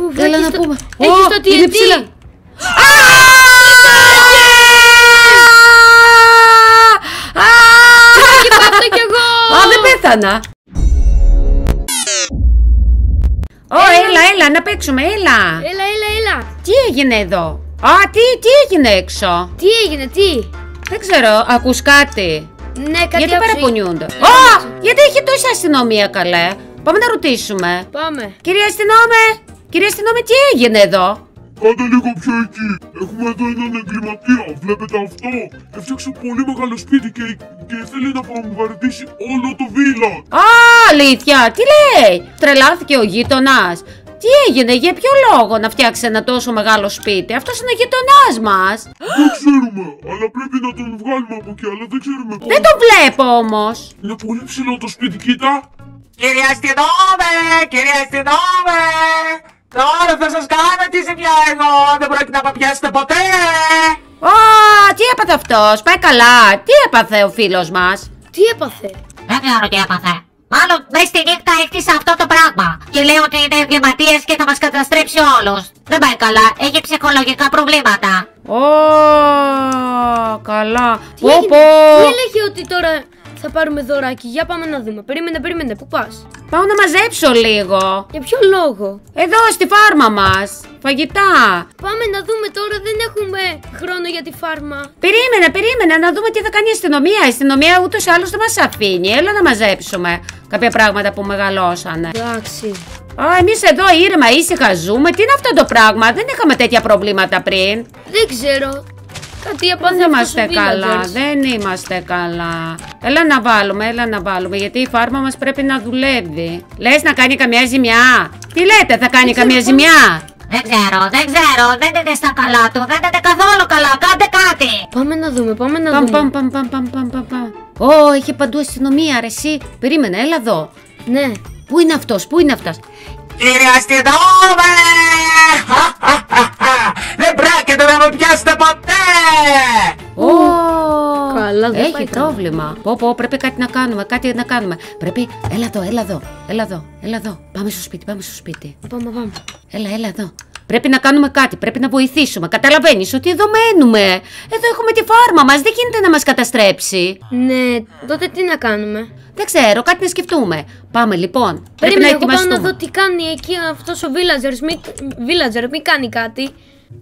Πού, Έλα έχεις να το- πούμε. έχεις Ω, το είναι TNT. ψηλά. Α! Και πέφτω κι εγώ. Α, δεν πέθανα. Ω, έλα, έλα, να παίξουμε, έλα. Έλα, έλα, έλα. Τι έγινε εδώ; Α, τι, τι έγινε έξω; Τι έγινε, τι; Δεν ξέρω, ακούς κάτι; Ναι, κάτι γιατί άκουσα. παραπονιούνται; Ναι, Α, άκουσα. γιατί έχει τόση αστυνομία, καλέ; Πάμε να ρωτήσουμε. Πάμε. Κυρία αστυνόμε, κυρία αστυνόμε, τι έγινε εδώ; Κάντε λίγο πιο εκεί. Έχουμε εδώ έναν εγκληματία. Βλέπετε αυτό; Έφτιαξε πολύ μεγάλο σπίτι και, και θέλει να βομβαρδίσει όλο το βίλα. Α, αλήθεια, τι λέει; Τρελάθηκε ο γείτονας. Τι έγινε, για ποιο λόγο να φτιάξει ένα τόσο μεγάλο σπίτι; Αυτός είναι ο γείτονάς μας. Δεν ξέρουμε, αλλά πρέπει να τον βγάλουμε από εκεί, αλλά δεν ξέρουμε πώς. Δεν το βλέπω όμως. Είναι πολύ ψηλό το σπίτι, κοίτα. Κύριε αστυνόμε, κύριε αστυνόμε, τώρα θα σας κάνω τη ζημιά εγώ, δεν πρόκειται να με πιάσετε ποτέ. Α, τι έπαθε αυτός, πάει καλά. Τι έπαθε ο φίλος μας; Τι έπαθε; Δεν ξέρω τι έπαθε. Μάλλον μέσα στη νύχτα έκτισα αυτό το πράγμα. Και λέει ότι είναι εγκληματίες και θα μας καταστρέψει όλους. Δεν πάει καλά, έχει ψυχολογικά προβλήματα. Ω, καλά. Τι Πω, έγινε; πω. Τι έλεγε ότι τώρα θα πάρουμε δωράκι. Για πάμε να δούμε. Περίμενε, περίμενε. Πού πας; Πάω να μαζέψω λίγο. Για ποιο λόγο; Εδώ στη φάρμα μας. Φαγητά. Πάμε να δούμε τώρα. Δεν έχουμε χρόνο για τη φάρμα. Περίμενε, περίμενε να δούμε τι θα κάνει η αστυνομία. Η αστυνομία ούτως ή άλλως δεν μας αφήνει. Έλα να μαζέψουμε κάποια πράγματα που μεγαλώσανε. Εντάξει. Α, εμείς εδώ ήρεμα, ήσυχα ζούμε. Τι είναι αυτό το πράγμα, δεν είχαμε τέτοια προβλήματα πριν. Δεν ξέρω. Κάτι έπαθε Δεν αυτός είμαστε ο καλά, villagers. δεν είμαστε καλά. Έλα να βάλουμε, έλα να βάλουμε, γιατί η φάρμα μας πρέπει να δουλεύει. Λες να κάνει καμιά ζημιά. Τι λέτε, θα κάνει ξέρω, καμιά πώς- ζημιά; Δεν ξέρω, δεν ξέρω, δεν είναι στα καλά του, δεν είναι καθόλου καλά, κάντε κάτι. Πάμε να δούμε, πάμε να Παμ, δούμε. παμ, παμ, παμ, παμ, παμ, παμ, παμ. Ω, έχει παντού αστυνομία, ρε εσύ. Περίμενε, έλα εδώ. Ναι. Πού είναι αυτός, πού είναι αυτός. Κύριε αστυνόμε, δεν πρόκειται να με πιάσετε ποτέ. Ω, καλά, δεν Έχει πάει καλά. πρόβλημα. Πω, πω, πρέπει κάτι να κάνουμε, κάτι να κάνουμε. Πρέπει, έλα εδώ, έλα εδώ, έλα εδώ, έλα εδώ. Πάμε στο σπίτι, πάμε στο σπίτι. Πάμε, πάμε. Έλα, έλα εδώ. Πρέπει να κάνουμε κάτι, πρέπει να βοηθήσουμε. Καταλαβαίνεις ότι εδώ μένουμε. Εδώ έχουμε τη φάρμα μας, δεν γίνεται να μας καταστρέψει. Ναι, τότε τι να κάνουμε; Δεν ξέρω, κάτι να σκεφτούμε. Πάμε λοιπόν. Πρέπει Περίμενε, να εγώ πάω να ετοιμαστούμε. δω τι κάνει εκεί αυτός ο villagers. Μη, villager, μη κάνει κάτι.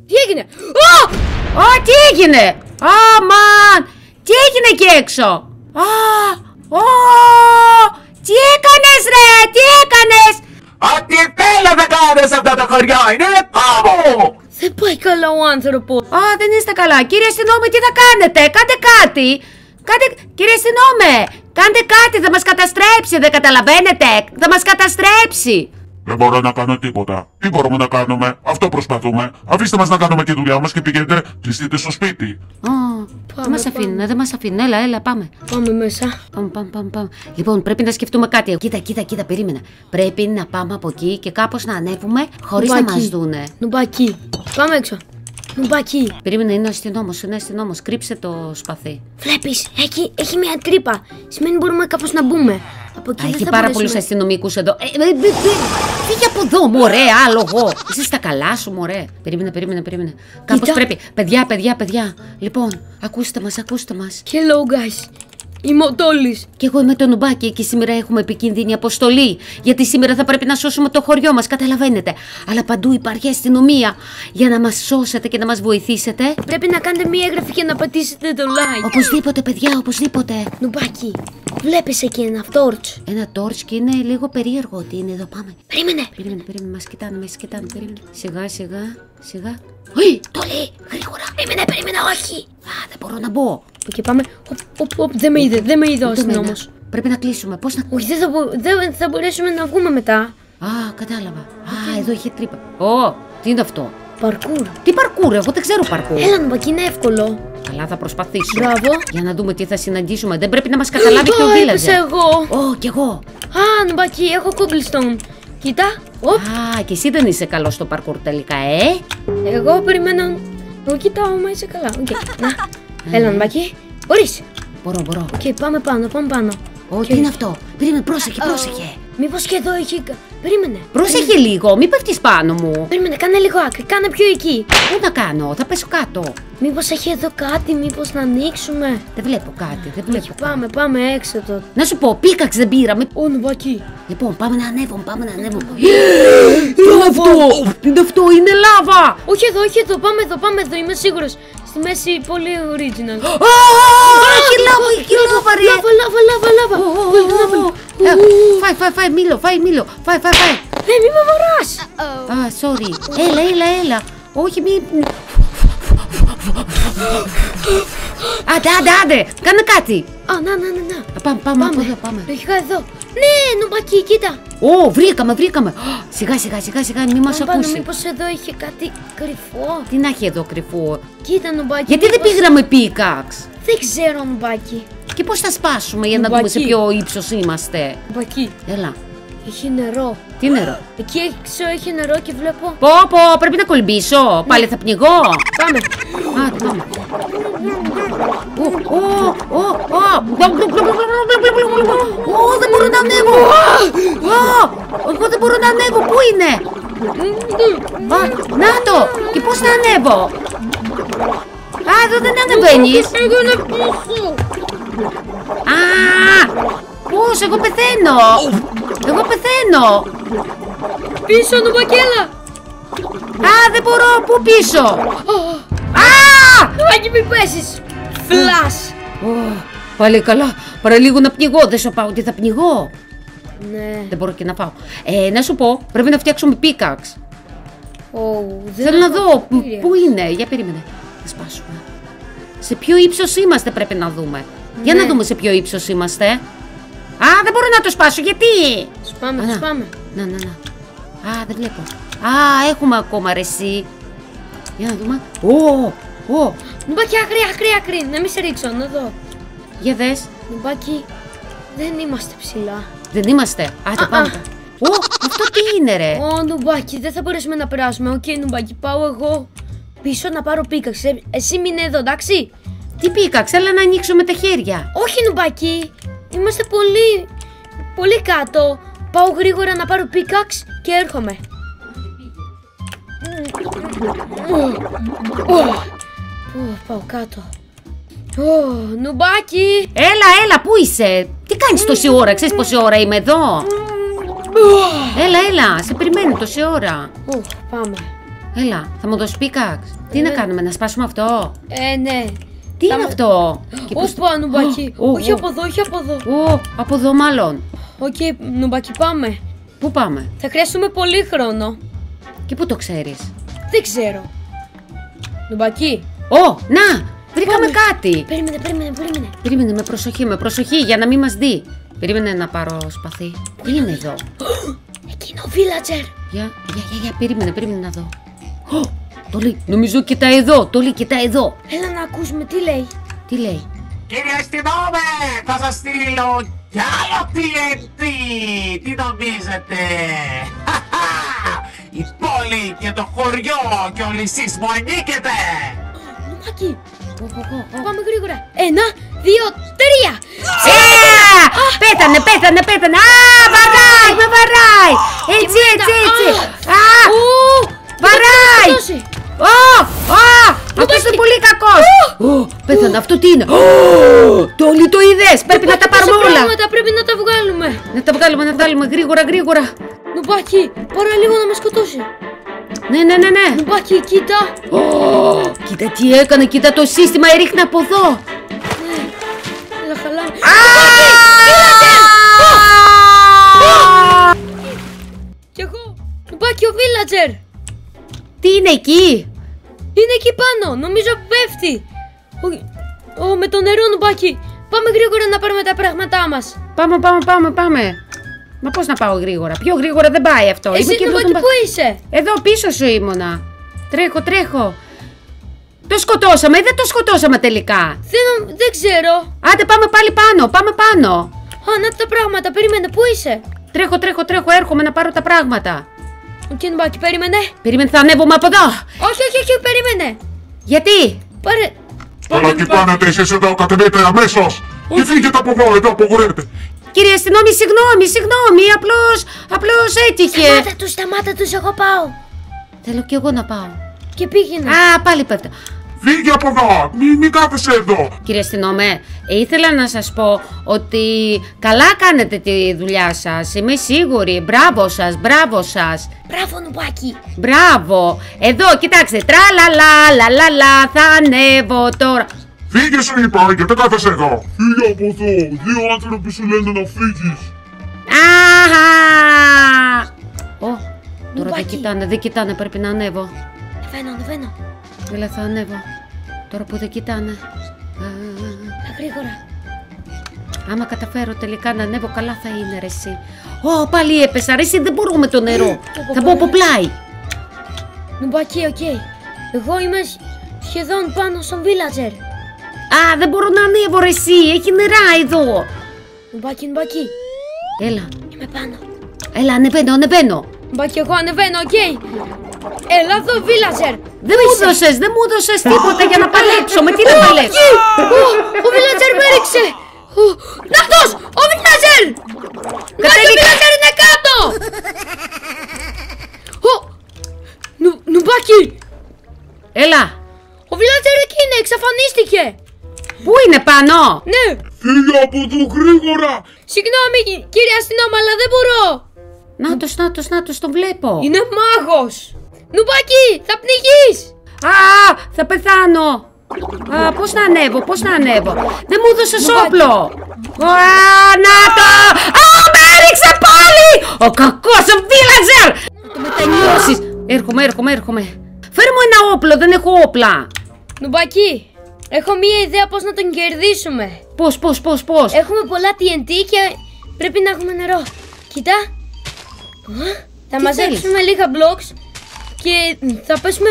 Τι έγινε; Ω! Α, τι έγινε! Α, μαν! Τι έγινε εκεί έξω! Α, ω, τι έκανες ρε, τι έκανες! Ό,τι θέλω να κάνω σε αυτό το χωριό είναι δικό μου. Δεν πάει καλά ο άνθρωπος. Α, δεν είστε καλά. Κύριε αστυνόμε, τι θα κάνετε, κάντε κάτι! Κάντε... Κύριε αστυνόμε, κάντε κάτι, θα μας καταστρέψει, δεν καταλαβαίνετε! Θα μας καταστρέψει! Δεν μπορώ να κάνω τίποτα. Τι μπορούμε να κάνουμε, αυτό προσπαθούμε. Αφήστε μας να κάνουμε τη δουλειά μας και πηγαίνετε, κλειστείτε στο σπίτι. Α, δεν μας αφήνουν, δεν μας αφήνουν. Έλα, έλα, πάμε. Πάμε μέσα. Πάμε, πάμε, πάμε, πάμε. Λοιπόν, πρέπει να σκεφτούμε κάτι. Κοίτα, κοίτα, κοίτα, περίμενα. Πρέπει να πάμε από εκεί και κάπως να ανέβουμε χωρίς να Νουμπάκι. μας δούνε. Νουμπάκι. Πάμε έξω. Νουμπάκι. Περίμενε, είναι αστυνόμο, είναι αστυνόμο. Κρύψε το σπαθί. Βλέπεις, έχει, έχει μια τρύπα. Σημαίνει μπορούμε κάπως να μπούμε. Από εκεί Α, δεν έχει θα πάρα πολλούς μπορέσουμε. αστυνομικούς εδώ. Ε, ε, ε, ε, Φύγε από εδώ, μωρέ, άλογο. Είσαι στα καλά σου, μωρέ. Περίμενε, περίμενε, περίμενε. Κάπως Κοίτα. πρέπει. Παιδιά, παιδιά, παιδιά. Λοιπόν, ακούστε μας, ακούστε μας. Hello guys. Είμαι ο Τόλης. Κι εγώ είμαι το νουμπάκι και σήμερα έχουμε επικίνδυνη αποστολή. Γιατί σήμερα θα πρέπει να σώσουμε το χωριό μας, καταλαβαίνετε. Αλλά παντού υπάρχει αστυνομία για να μας σώσετε και να μας βοηθήσετε. Πρέπει να κάνετε μία έγγραφη και να πατήσετε το like. Οπωσδήποτε, παιδιά, οπωσδήποτε. Νουμπάκι, βλέπεις εκεί ένα torch. Ένα τόρτς και είναι λίγο περίεργο ότι είναι εδώ. Πάμε. Περίμενε. Περίμενε, περίμενε, μας κοιτάνε, μας κοιτάνε, περίμενε. Σιγά, σιγά, σιγά. Ουι, Τόλι, γρήγορα. Περίμενε, περίμενε, όχι. Α, δεν μπορώ να μπω. Και πάμε. Οπ, οπ, οπ, δεν με είδε, δεν με είδε ο Ούτε εμένα. αστυνόμος. Πρέπει να κλείσουμε. Πώς να... Όχι, δεν θα, μπο- δεν θα μπορέσουμε να βγούμε μετά. Α, κατάλαβα. Α, εδώ έχει τρύπα. Ω, τι είναι αυτό; Παρκούρ. Τι παρκούρ, εγώ δεν ξέρω παρκούρ. Έλα, Νουμπάκι, είναι εύκολο. Καλά, θα προσπαθήσω. Μπράβο. Για να δούμε τι θα συναντήσουμε. Δεν πρέπει να μας καταλάβει και ο Το έπεσα villager. εγώ. Ω, κι εγώ. Α, Νουμπάκι, έχω cobblestone. Κοίτα. Οπ, Α, και εσύ δεν είσαι καλός στο παρκούρ τελικά, ε; εγώ περιμένω. Εγώ κοιτάω, μα είσαι καλά. Οκ, Να. Έλα, Νουμπάκι. Μπορείς. Μπορώ, μπορώ. Οκ, πάμε πάνω, πάμε πάνω. Ω, τι είναι αυτό; Περίμενε, πρόσεχε, πρόσεχε. Μήπως και εδώ έχει... κα- Περίμενε. Πρόσεχε λίγο, μην πέφτεις πάνω μου. Περίμενε, κάνε λίγο άκρη, κάνε πιο εκεί. Πού να κάνω, θα πέσω κάτω. Μήπως έχει εδώ κάτι, μήπως να ανοίξουμε; Δεν βλέπω κάτι, δεν βλέπω. Όχι, πάμε, πάμε έξω τότε. Να σου πω, πίκαξ δεν πήραμε. Ω, νουμπακί. Λοιπόν, πάμε να ανέβουμε, πάμε να ανέβουμε. Τι είναι αυτό, τι είναι αυτό, είναι λάβα. Όχι εδώ, όχι εδώ, πάμε εδώ, πάμε εδώ, είμαι σίγουρος. Στη μέση πολύ original. Α, Έχει λάβα, έχει λάβα, ρε. Λάβα, λάβα, λάβα, λάβα. Ω, ω, Βάλτε, ω, λάβα. ω. Ε, Φάει, φάει, φάει μήλο, φάει μήλο. Φάει, φάει, φάει. Ε, μη με βαράς. Α, sorry. Έλα, έλα, έλα. Όχι, μη... Άντε, άντε, άντε. Κάνε κάτι. Α, να, να, να, να. Α, Πάμε, πάμε, από εδώ, πάμε. Λογικά εδώ. Ναι, νουμπακί, κοίτα. Ω, βρήκαμε, βρήκαμε. Α, Σιγά, σιγά, σιγά, σιγά, μη μας Πάνω, ακούσει. μήπως εδώ είχε κάτι κρυφό. Τι να έχει εδώ κρυφό; Κοίτα, νουμπακί. Γιατί δεν μήπως- πήγαμε πίκαξ. Δεν ξέρω, νουμπακί. Και πώς θα σπάσουμε για να δούμε σε Μπακί. ποιο ύψος είμαστε; Νουμπακί, Έλα. έχει νερό. Τι νερό; Εκεί έξω έχει νερό και βλέπω. Πω, πω, πρέπει να κολυμπήσω. Πάλι θα πνιγώ. Πάμε. Άντε, πάμε. Ω, ω, ω, ω. Ω, δεν μπορώ να ανέβω. Ω, εγώ δεν μπορώ να ανέβω. Πού είναι; Α, να το. Και πώς θα ανέβω; Α, εδώ δεν ανεβαίνεις. Εγώ να πίσω. Α, πώς, εγώ πεθαίνω. Εγώ πεθαίνω. Πίσω, νουμπακέλα. Α, δεν μπορώ. Πού πίσω; Α! Νουμπακί, μην πέσεις. Φλάς. Ω, Πάλι καλά. Παραλίγο να πνιγώ. Δεν σου πάω ότι θα πνιγώ; Ναι. Δεν μπορώ και να πάω. Ε, να σου πω, πρέπει να φτιάξουμε πίκαξ. Ω, δεν Θέλω να έχω δω π- κτίρια. πού είναι. Για περίμενε. Θα σπάσουμε. Σε ποιο ύψος είμαστε πρέπει να δούμε. Για να Ναι. δούμε σε ποιο ύψος είμαστε. Α, δεν μπορώ να το σπάσω. Γιατί; Σπάμε, Α, να. σπάμε. Να, να, να. Α, δεν βλέπω. Α, έχουμε ακόμα ρε εσύ. Για να δούμε. Ω, ω. Νουμπακί, άκρη, άκρη, άκρη. Να μην σε ρίξω, να δω. Για δες. Νουμπάκι, δεν είμαστε ψηλά. Δεν είμαστε. Άντε, Α, πάμε. α. Ω, αυτό τι είναι ρε; Ω, νουμπάκι, δεν θα μπορέσουμε να περάσουμε. Οκ, νουμπάκι, πάω εγώ πίσω να πάρω pickaxe. Ε, Εσύ μείνε εδώ, εντάξει; Τι pickaxe, έλα να ανοίξουμε τα χέρια. Όχι, νουμπάκι. Είμαστε πολύ, πολύ κάτω. Πάω γρήγορα να πάρω pickaxe και έρχομαι. Ω, πάω κάτω. Ω, νουμπάκι. Έλα, έλα, πού είσαι; Τι κάνεις τόση ώρα, ξέρεις πόση ώρα είμαι εδώ; Έλα, έλα, σε περιμένω τόση ώρα. Ω, πάμε. Έλα, θα μου δώσεις pickaxe; Τι να Ναι. κάνουμε, να σπάσουμε αυτό; Ε, ναι. Τι Θα είναι με- αυτό; Και πώς- Όπα, νουμπάκι. Ω, Όχι ω. από εδώ, όχι από εδώ. Ω, από εδώ μάλλον. Οκ, νουμπάκι, πάμε. Πού πάμε; Θα χρειαστούμε πολύ χρόνο. και πού το ξέρεις; Δεν ξέρω. Νουμπάκι. Ω, να, βρήκαμε Πάμε. κάτι. Περίμενε, περίμενε, περίμενε. Περίμενε με προσοχή, με προσοχή για να μην μας δει. Περίμενε να πάρω σπαθί. Τι είναι εδώ; Εκείνο ο villager. Για, για, για, για, περίμενε, περίμενε να δω. Ω, το λέει, νομίζω κοιτάει εδώ, το λέει, κοιτάει εδώ. Έλα να ακούσουμε τι λέει. Τι λέει. Κύριε αστυνόμε, θα σας στείλω κι άλλο TNT! Τι νομίζετε! Η πόλη και το χωριό και όλοι εσείς μου ανήκετε! Νουμπάκι. Πάμε γρήγορα. Ένα, δύο, τρία. Ε, Πέθανε, πέθανε, πέθανε. Α, βαράει, με βαράει. Έτσι, έτσι, έτσι. Α, Ου, βαράει. θα σκοτώσει. Ω, ω, αυτός είναι πολύ κακός. Ω, Πέθανε, αυτό τι είναι; Ω, Το όλοι το είδες, πρέπει να τα Τόσα πάρουμε όλα. πράγματα πρέπει να τα βγάλουμε. Να τα βγάλουμε, να τα βγάλουμε γρήγορα, γρήγορα. Νουμπάκι, πάρα λίγο να με σκοτώσει. Ναι, ναι, ναι, ναι. Νουμπάκι, κοίτα. Ω, Κοίτα τι έκανε, κοίτα το σύστημα, έριχνε από εδώ. Έλα, χαλάμε. Κι εγώ. Νουμπάκι, ο villager. Τι είναι εκεί; Είναι εκεί πάνω. Νομίζω πέφτει. Ο- Ω, με το νερό, νουμπάκι. Πάμε γρήγορα να πάρουμε τα πράγματά μας. Πάμε, πάμε, πάμε, πάμε. Μα πώς να πάω γρήγορα; Πιο γρήγορα δεν πάει αυτό. Είμαι Εσύ, και εδώ νουμπάκι, τον πού είσαι; Εδώ πίσω σου ήμουνα. Τρέχω, τρέχω. Το σκοτώσαμε ή δεν το σκοτώσαμε τελικά; Δεν, νο- δεν ξέρω. Άντε πάμε πάλι πάνω, πάμε πάνω. Α, να τα πράγματα. Περίμενε, πού είσαι; Τρέχω, τρέχω, τρέχω, έρχομαι να πάρω τα πράγματα. Οκ, νουμπάκι, περίμενε. Περίμενε, θα ανέβουμε από εδώ. Όχι, όχι, όχι, περίμενε. Γιατί; Πάρε. Καλά τι κάνετε εσείς εδώ, κατεβείτε αμέσως! Και φύγετε από εδώ, εδώ απαγορεύεται! κύριε αστυνόμη, συγγνώμη, συγγνώμη. Απλώς απλώς έτυχε. Σταμάτα τους, σταμάτα τους, εγώ πάω. Θέλω κι εγώ να πάω. Και πήγαινα. Α, πάλι πέφτω. Φύγε από εδώ! Μην μη κάθεσαι εδώ! Κύριε αστυνόμε, ήθελα να σας πω ότι καλά κάνετε τη δουλειά σας. Είμαι σίγουρη. Μπράβο σας, μπράβο σας. Μπράβο, νουμπάκι. Μπράβο. Εδώ, κοιτάξτε. Τραλαλα, λαλαλα, θα ανέβω τώρα. Φύγε σου είπα, γιατί κάθεσαι εδώ! Φύγε από εδώ! Δύο άνθρωποι σου λένε να φύγεις! Αχα! Ω, τώρα δεν Νουμπάκι. κοιτάνε, δεν κοιτάνε, πρέπει να ανέβω. Ανεβαίνω, ανεβαίνω. Έλα, θα ανέβω. Τώρα που δεν κοιτάνε. Α, Τα γρήγορα. άμα καταφέρω τελικά να ανέβω, καλά θα είναι ρε εσύ. Ω, πάλι έπεσα, ρε εσύ δεν μπορώ με το νερό. θα μπω από πλάι. Νουμπάκι, οκ. Εγώ είμαι σ- σχεδόν πάνω στον villager. Α, δεν μπορώ να ανέβω ρε εσύ, έχει νερά εδώ. Νουμπάκι, νουμπάκι. Έλα, Είμαι πάνω. έλα, ανεβαίνω, ανεβαίνω. Νουμπάκι, εγώ ανεβαίνω, οκ. Έλα εδώ, villager. Δεν μου έδωσες, δεν μου έδωσες τίποτα για να παλέψω. Με τι να παλέψω; Ω, ο villager με έριξε. Ω, Ναυτός, ο villager. Νουμπάκι, ο Κατέβηκα. villager είναι κάτω. Ω, νου- Νουμπάκι, Έλα, ο villager εκεί είναι, εξαφανίστηκε. πού είναι πάνω; Ναι, Φύγε από εδώ γρήγορα! συγγνώμη κύριε αστυνόμα, αλλά δεν μπορώ. Νάτος, νάτος, νάτος, τον βλέπω. Είναι μάγος. Νουμπάκι, θα πνιγείς. Α, θα πεθάνω. Α, πώς να ανέβω, πώς να ανέβω. Δεν μου έδωσες όπλο. Α, να το. Α, με έριξε πάλι. Ο κακός ο villager. Θα το μετανιώσεις. Έρχομαι, έρχομαι, έρχομαι. Φέρε μου ένα όπλο, δεν έχω όπλα. Νουμπάκι, έχω μία ιδέα πώς να τον κερδίσουμε. Πώς, πώς, πώς, πώς; Έχουμε πολλά TNT και πρέπει να έχουμε νερό. Κοίτα. Α, Θα Τι μαζέψουμε λίγα blocks και θα πέσουμε...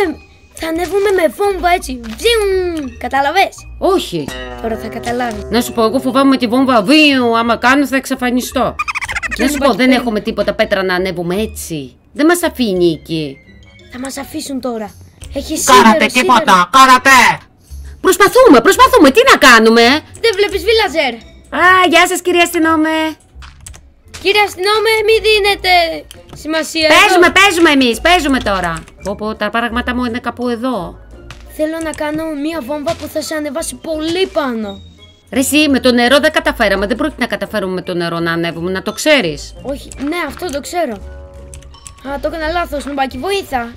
Θα ανέβουμε με βόμβα έτσι. Βζιουμ! Κατάλαβες. Όχι. Τώρα θα καταλάβεις. Να σου πω, εγώ φοβάμαι τη βόμβα βίου. Άμα κάνω θα εξαφανιστώ. Να σου πω, δεν έχουμε τίποτα πέτρα να ανέβουμε έτσι. Δεν μας αφήνει εκεί. Θα μας αφήσουν τώρα. Έχει σίδερο, Κάνατε σίδερο. τίποτα, κάνατε! Προσπαθούμε, προσπαθούμε. Τι να κάνουμε; Δεν βλέπεις villager; Α, γεια σας κυρία αστυνόμε. Κύριε αστυνόμε, μην δίνετε σημασία. Παίζουμε, εδώ. παίζουμε εμείς, παίζουμε τώρα. Πω πω, τα πράγματα μου είναι κάπου εδώ. Θέλω να κάνω μία βόμβα που θα σε ανεβάσει πολύ πάνω. Ρε εσύ, με το νερό δεν καταφέραμε. Δεν πρόκειται να καταφέρουμε με το νερό να ανέβουμε, να το ξέρεις. Όχι, ναι, αυτό το ξέρω. Α, το έκανα λάθος, Νουμπάκι, βοήθα.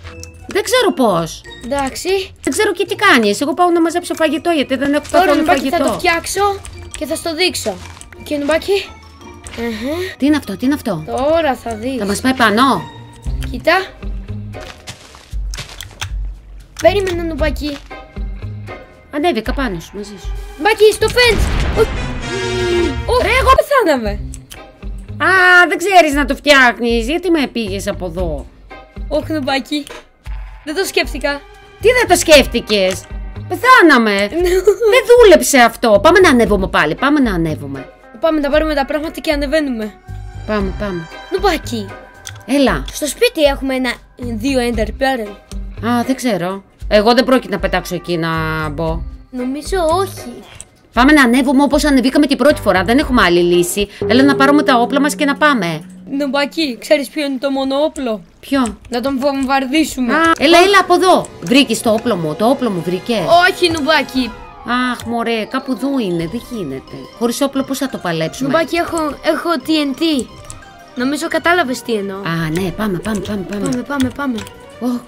Δεν ξέρω πώς. Εντάξει. Δεν ξέρω και τι κάνεις. Εγώ πάω να μαζέψω φαγητό γιατί δεν έχω Τώρα, καθόλου Νουμπάκι, θα το φαγητό. φτιάξω και θα στο δείξω. Και Νουμπάκι. Αχα, Τι είναι αυτό, τι είναι αυτό; Τώρα θα δεις. Θα μας πάει πάνω. Κοίτα. Περίμενε, Νουμπάκι. Ανέβηκα πάνω σου, μαζί σου. Μπάκι, στο fence. Όχι, εγώ πεθάναμε. Α, δεν ξέρεις να το φτιάχνεις. Γιατί με πήγες από εδώ; Όχι, Νουμπάκι. Δεν το σκέφτηκα. Τι δεν το σκέφτηκες; Πεθάναμε. δεν δούλεψε αυτό. Πάμε να ανέβουμε πάλι. Πάμε να ανέβουμε. Πάμε να πάρουμε τα πράγματα και ανεβαίνουμε. Πάμε, πάμε. Νουμπάκι. Έλα. Στο σπίτι έχουμε ένα, δύο Ender Pearl. Α, δεν ξέρω. Εγώ δεν πρόκειται να πετάξω εκεί να μπω. Νομίζω όχι. Πάμε να ανέβουμε όπως ανεβήκαμε την πρώτη φορά. Δεν έχουμε άλλη λύση. Έλα να πάρουμε τα όπλα μας και να πάμε. Νουμπάκι, ξέρεις ποιο είναι το μόνο όπλο; Ποιο; Να τον βομβαρδίσουμε. Α, έλα, έλα από εδώ. Βρήκες το όπλο μου. Το όπλο μου βρήκες. Όχι, Νουμπάκι. Αχ, μωρέ, κάπου εδώ είναι. Δεν γίνεται. Χωρίς όπλο πώς θα το παλέψουμε; Νουμπάκι, έχω, έχω TNT. Νομίζω κατάλαβες τι εννοώ. Α, ναι, πάμε, πάμε, πάμε. πάμε. Πάμε, πάμε, πάμε. Ω.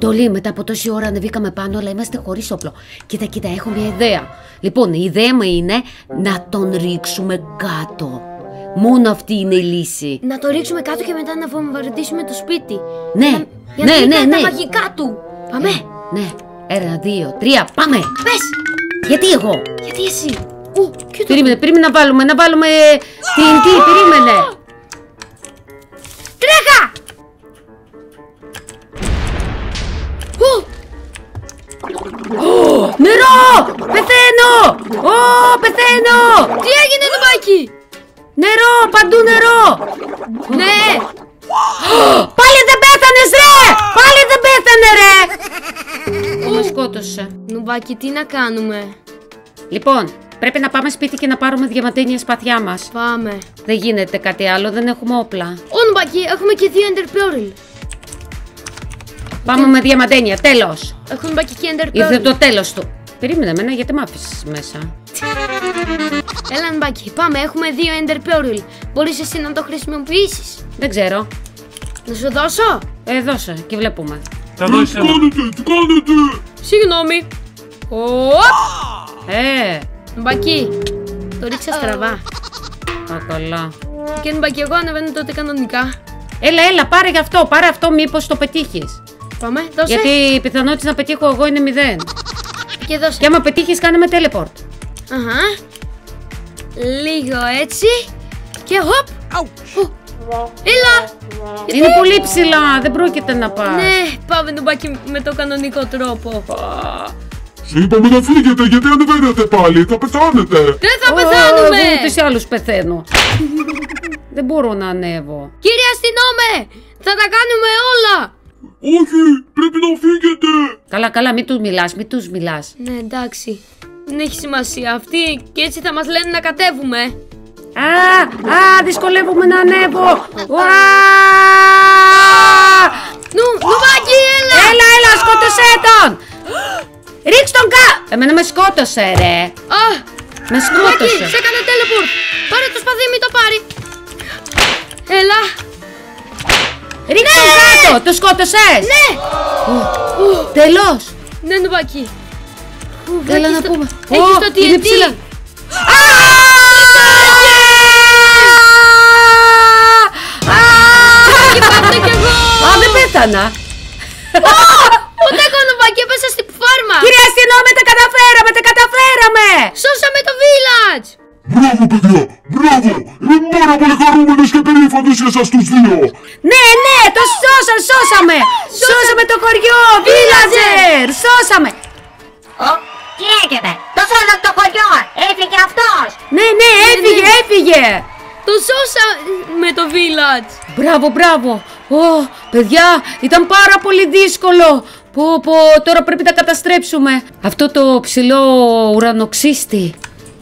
Ντολί, μετά από τόση ώρα ανεβήκαμε πάνω, αλλά είμαστε χωρίς όπλο. Κοίτα, κοίτα, έχω μια ιδέα. Λοιπόν, η ιδέα μου είναι να τον ρίξουμε κάτω. Μόνο αυτή είναι η λύση. Να το ρίξουμε κάτω και μετά να βομβαρδίσουμε το σπίτι. Ναι, Για- για ναι, να μην ναι, κάνει ναι. τα μαγικά του. Πάμε. Ναι, ένα, δύο, τρία, πάμε! Πες. Γιατί εγώ! Γιατί εσύ; Ου, ποιο το... Περίμενε, περίμενε να βάλουμε, να βάλουμε TNT, περίμενε! Τρέχα. Ου, Νερό! Πεθαίνω! Ω, πεθαίνω! τι έγινε, Νουμπάκι. Νερό, παντού νερό! Ναι. Πάλι δεν πέθανες ρε! Πάλι δεν πέθανε ρε! Με σκότωσε. Νουμπάκι, τι να κάνουμε; Λοιπόν, πρέπει να πάμε σπίτι και να πάρουμε διαμαντένια σπαθιά μας. Πάμε. Δεν γίνεται κάτι άλλο, δεν έχουμε όπλα. Ω, Μπακί, έχουμε και δύο Ender Pearl. Πάμε με διαμαντένια, τέλος. Έχουμε Μπακί και Ender Ήρθε Pearl. το τέλος του. Περίμενε εμένα γιατί μ' άφησες μέσα; Έλα, Μπακί, πάμε. Έχουμε δύο Ender Pearl. Μπορείς εσύ να το χρησιμοποιήσεις; Δεν ξέρω. Να σου δώσω; Ε, δώσε και βλέπουμε. Θα Τι δώσει κάνετε, τι κάνετε! Συγγνώμη. Οπ! Ε, Μπακί, το ρίξα στραβά. α, καλά. Και Μπακί, εγώ ανεβαίνω τότε κανονικά. Έλα, έλα, πάρε γι' αυτό, πάρε αυτό μήπως το πετύχεις. Πάμε, δώσε. Γιατί η πιθανότητα να πετύχω εγώ είναι μηδέν. Και δώσε. Και άμα πετύχεις κάνε με teleport. Αχα. Λίγο έτσι. Και χοπ. Έλα. Είναι πολύ ψηλά, δεν πρόκειται να πας. Ναι, πάμε τον μπάκι με το κανονικό τρόπο. Σου είπαμε να φύγετε γιατί ανεβαίνετε πάλι, θα πεθάνετε! Δεν θα Ω, πεθάνουμε! Εγώ ούτως ή άλλως πεθαίνω. δεν μπορώ να ανέβω. Κύριε αστυνόμε, θα τα κάνουμε όλα! Όχι, πρέπει να φύγετε! Καλά, καλά, μην τους μιλάς, μην τους μιλάς. Ναι, εντάξει. Δεν έχει σημασία αυτή και έτσι θα μας λένε να κατέβουμε. Α, α, δυσκολεύομαι να ανέβω. Ουα! Νου, νουμπάκι, έλα! Έλα, έλα, σκότωσέ τον! Ρίξ τον κα... Εμένα με σκότωσε, ρε. Α, Με νουμπάκι, σκότωσε. σε έκανε teleport. Πάρε το σπαθί, μην το πάρει. Έλα. Ρίξ τον κάτω, το σκότωσες. Ναι, Τελώς. ναι, νουμπάκι. Ου, Έλα έχεις να το- πούμε. Έχεις Ω, το είναι TNT. Α, δεν πέθανα. Ούτε εγώ νουμπάκι, έπεσα στην φάρμα. Κύριε αστυνόμε, τα καταφέραμε, τα καταφέραμε. Σώσαμε το village. Μπράβο παιδιά, μπράβο! Είμαι πάρα πολύ χαρούμενος και περήφανος για εσάς τους δύο! Ναι, ναι, το σώσα, σώσαμε. Σώσαμε το χωριό, villager, σώσαμε. Ω, τι έγινε, το σώζαν το χωριό, έφυγε αυτός. Ναι, ναι, έφυγε, έφυγε. Το σώσαμε το village. Μπράβο, μπράβο. Ω, παιδιά, ήταν πάρα πολύ δύσκολο. Πω, πω, τώρα πρέπει να καταστρέψουμε αυτό το ψηλό ουρανοξύστη.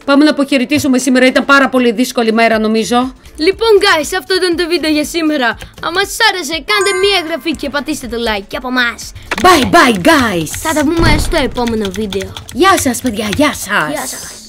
Πάμε να αποχαιρετήσουμε σήμερα, ήταν πάρα πολύ δύσκολη μέρα νομίζω. Λοιπόν guys, αυτό ήταν το βίντεο για σήμερα. Αν σας άρεσε κάντε μία εγγραφή και πατήστε το like και από εμάς. Bye bye guys! Θα τα πούμε στο επόμενο βίντεο. Γεια σας παιδιά, γεια σας! Γεια σας.